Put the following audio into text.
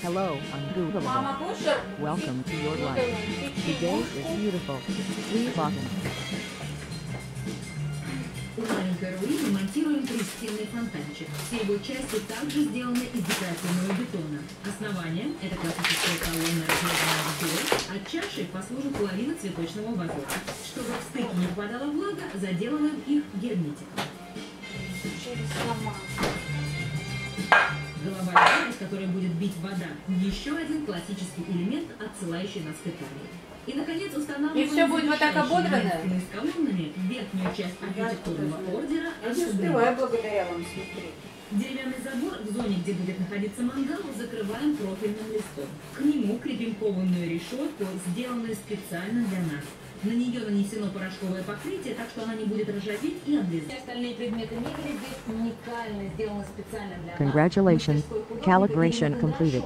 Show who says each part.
Speaker 1: Hello.
Speaker 2: Мама кушает?
Speaker 1: Welcome to your life. Today is beautiful.
Speaker 3: У маленькой Руи ремонтируем пристенный фонтанчик. Все его части также сделаны из декоративного бетона. Основание – это классическая колонна размеренная вдоль, а чашей послужит половина цветочного вазона. Чтобы в стыки не попадала влага, заделываем их герметиком. Которой будет бить вода. Еще один классический элемент, отсылающий нас к Италии. И, наконец, устанавливаем
Speaker 2: И всё будет вот так ободранное?
Speaker 3: с колоннами верхнюю часть архитектурного ордера
Speaker 2: Я не успеваю благодаря вам смотреть.
Speaker 3: Деревянный забор в зоне, где будет находиться мангал, закрываем профильным листом. К нему крепим кованую решетку, сделанную специально для нас. На нее нанесено порошковое покрытие, так что она не будет ржаветь и облезать.
Speaker 4: Остальные предметы мебели здесь уникальны, сделаны специально для.
Speaker 1: Congratulations. Calibration completed.